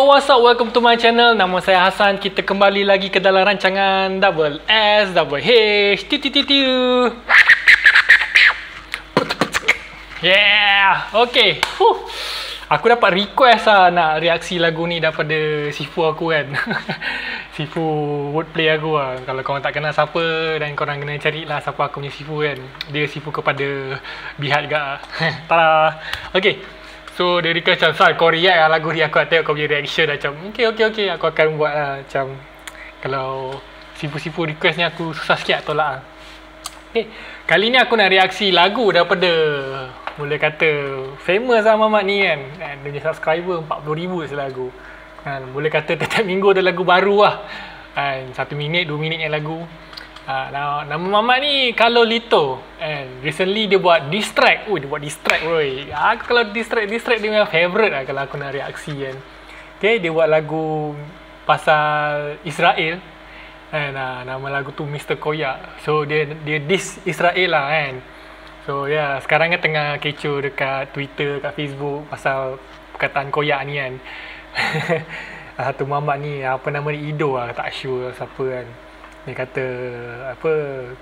What's up? Welcome to my channel. Nama saya Hassan. Kita kembali lagi ke dalam rancangan Double S, Double H. Tiu, tiu, tiu. Yeah. Okay. Huh. Aku dapat request lah nak reaksi lagu ni daripada sifu aku kan. sifu wordplay aku lah. Kalau korang tak kenal siapa dan korang kena cari lah siapa aku punya sifu kan. Dia sifu kepada Bihat juga. Tada. Okay. So dia request macam Sal kau react lah lagu ni aku nak tengok kau punya reaction. Macam Okay okay okay aku akan buat lah. Macam Kalau sifu-sifu request ni aku susah sikit nak tolak lah. Okay Kali ni aku nak reaksi lagu daripada Mula kata famous lah Mamat ni kan. Dan dia punya subscriber 40,000 selagu kan, Mula kata tiap minggu ada lagu baru lah. Kan, Satu minit, dua minit yang lagu Ha, nama, nama mamat ni kalau Lito and recently dia buat diss track. Oh, dia buat diss track boy. Aku kalau diss track, diss track dia memang favorite lah kalau aku nak reaksi kan. Okay, dia buat lagu pasal Israel. And, uh, nama lagu tu Mr. Koyak. So dia dia diss Israel lah kan. So yeah, sekarang kan tengah kecoh dekat Twitter, kat Facebook pasal perkataan Koyak ni kan. Satu mamat ni apa nama ni Ido lah, tak sure siapa kan dia kata apa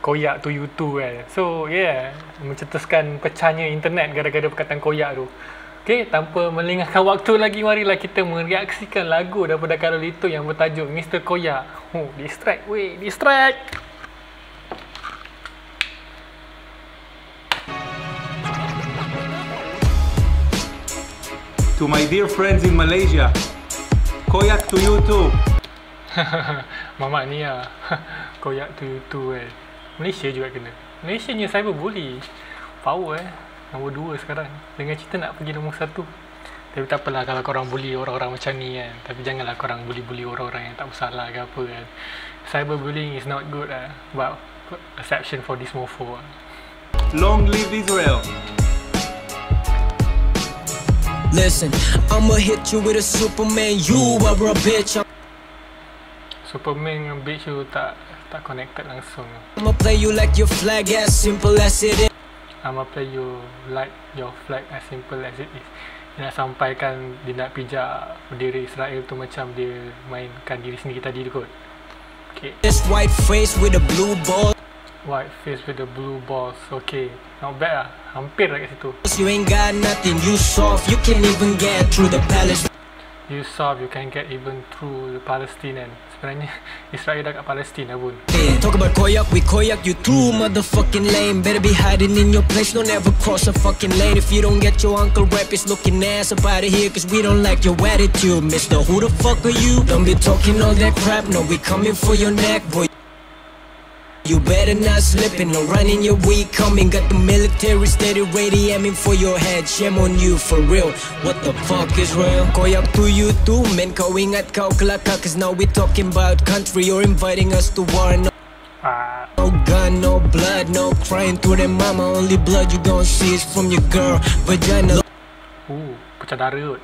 koyak tu YouTube kan so yeah mencetuskan pecahnya internet gara-gara perkataan koyak tu Okay, tanpa melengahkan waktu lagi marilah kita mereaksikan lagu daripada Carolito yang bertajuk Mr. Koyak. Oh, distract weh, distract. To my dear friends in Malaysia, Koyak to you too. Mamak ni lah. Koyak tu tu eh. Malaysia juga kena. Malaysia ni cyberbully Power eh. Nombor dua sekarang. Dengan cerita nak pergi nombor satu. Tapi tak apalah kalau korang bully orang-orang macam ni kan. Tapi janganlah korang bully-bully orang-orang yang tak bersalah ke apa kan. Cyberbullying is not good lah But exception for this mofo lah Long live Israel. Listen, I'ma hit you with a Superman. You are a bitch. Superman dengan bitch tu tak tak connected langsung. I'ma play you like your flag as simple as it is. I'ma play you like your flag as simple as it is. Dia nak sampaikan dia nak pijak bendera Israel tu macam dia mainkan diri sendiri tadi tu kot. Okay. This white face with a blue ball. White face with the blue balls. Okay. Not bad lah. Hampir lah kat situ. You ain't got nothing, you soft. You can't even get through the palace. You soft, you can get even through the Palestine kan. Sebenarnya Israel dah kat Palestin pun. Talk about koyak, we koyak you too motherfucking lame. Better be hiding in your place, don't ever cross a fucking lane. If you don't get your uncle rap, it's looking ass up out of here, cause we don't like your attitude. Mister, who the fuck are you? Don't be talking all that crap, no, we coming for your neck, boy. You better not slipping, no running your week coming. Got the military steady ready aiming for your head. Shame on you for real. What the fuck is real? Koyak to you too, man. Kau ingat kau kelakar, cause now we talking about country. You're inviting us to war. No, Ah, no gun, no blood, no crying to their mama. Only blood you gon' see is from your girl. Vagina. uh, pecah darah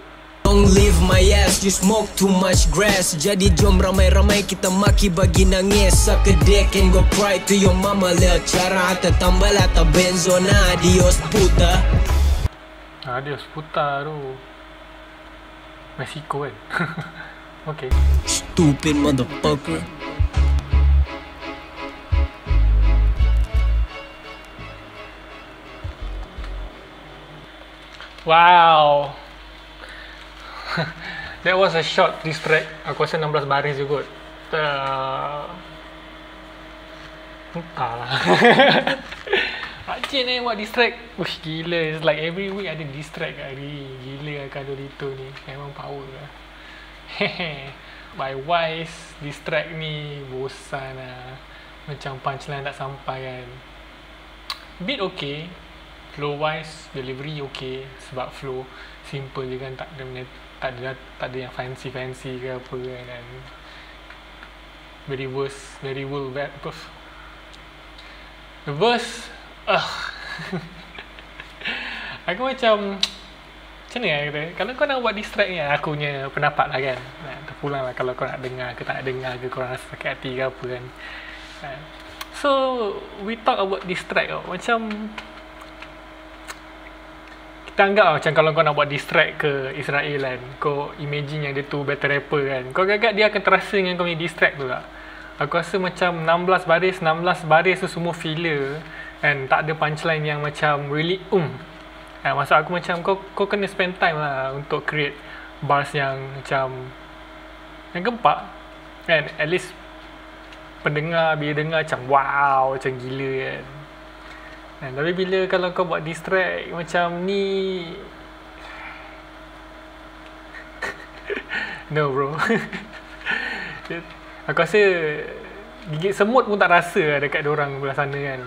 Don't leave my ass, you smoke too much grass Jadi jom ramai-ramai kita maki bagi nangis Suck a dick and go cry to your mama Lihat cara atau tambah atau benzona Adios puta dia seputar tu. Mexico kan. Eh. okay. Stupid motherfucker Wow. That was a short diss track. Aku rasa 16 baris je kot. Entahlah. Rajin eh buat diss track. Ush gila. It's like every week ada diss track hari. Gila lah Kado Dito ni. Memang power lah. By Wise, diss track ni bosan lah. Macam punchline tak sampai kan. Beat okay. Flow wise, delivery okay. Sebab flow simple je kan. Tak ada tak ada tak ada yang fancy fancy ke apa kan dan very worst very well bad puff the verse uh, aku macam macam mana kata kalau kau nak buat distract ni aku punya pendapat lah kan. Nah, terpulang lah kalau kau nak dengar ke tak dengar ke kau rasa sakit hati ke apa kan. So we talk about distract tau macam kita anggap lah macam kalau kau nak buat distract ke Israel kan kau imagine yang dia tu battle rapper kan. Kau agak dia akan terasa dengan kau punya distract tu tak aku rasa macam 16 baris 16 baris tu semua filler kan. Tak ada punchline yang macam really um. Kan, maksud aku macam kau kau kena spend time lah untuk create bars yang macam yang gempak kan. At least pendengar bila dengar macam wow macam gila kan kan tapi bila kalau kau buat distract macam ni. No bro. Aku rasa gigit semut pun tak rasa lah dekat orang belah sana kan.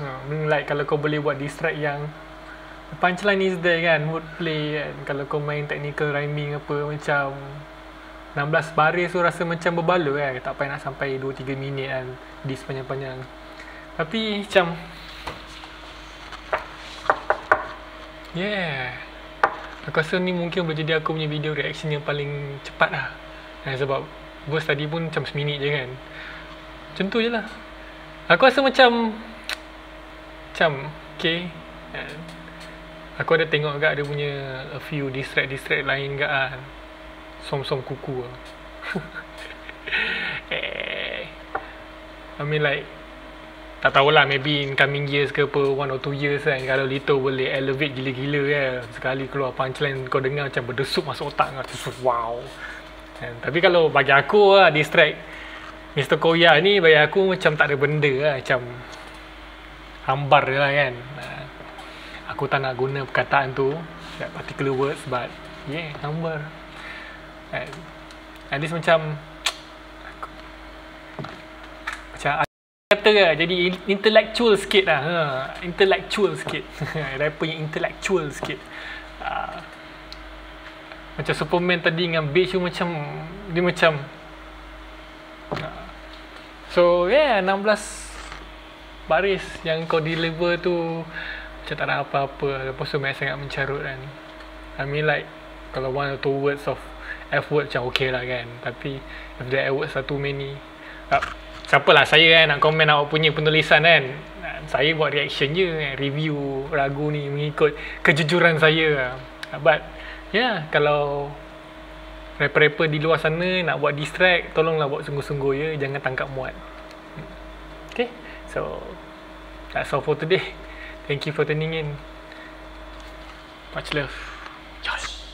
Ha, like kalau kau boleh buat distract yang punchline is there kan wordplay kan. Kalau kau main technical rhyming apa macam 16 baris tu rasa macam berbaloi kan. Tak payah nak sampai 2-3 minit kan di sepanjang-panjang tapi macam yeah. Aku rasa ni mungkin boleh jadi aku punya video reaction yang paling cepat lah. Eh, sebab verse tadi pun macam seminit je kan. Macam tu je lah. Aku rasa macam macam okay. Eh, aku ada tengok agak dia punya a few distract-distract lain ke kan som-som kuku lah. eh. I mean like tak tahulah maybe in coming years ke apa one or two years kan kalau Lito boleh elevate gila-gila kan sekali keluar punchline kau dengar macam berdesuk masuk otak kau terus wow kan? tapi kalau bagi aku lah distract Mr. Koya ni bagi aku macam tak ada benda lah macam hambar je lah kan aku tak nak guna perkataan tu that particular words but yeah hambar Kan? At least macam macam kata lah jadi intellectual sikit lah. Ha. intellectual sikit. Rapper yang intellectual sikit. Uh, macam Superman tadi dengan Beach tu macam dia macam uh, so yeah 16 baris yang kau deliver tu macam tak ada apa-apa. Lepas tu sangat mencarut kan. I mean like kalau one or two words of F word macam okay lah kan. Tapi If the F words are too many uh, Siapa lah saya kan Nak komen awak punya penulisan kan. Saya buat reaction je kan Review lagu ni Mengikut kejujuran saya. Uh, But Yeah Kalau Rapper-rapper di luar sana Nak buat distract Tolonglah buat sungguh-sungguh ya Jangan tangkap muat. Okay So That's all for today. Thank you for tuning in. Much love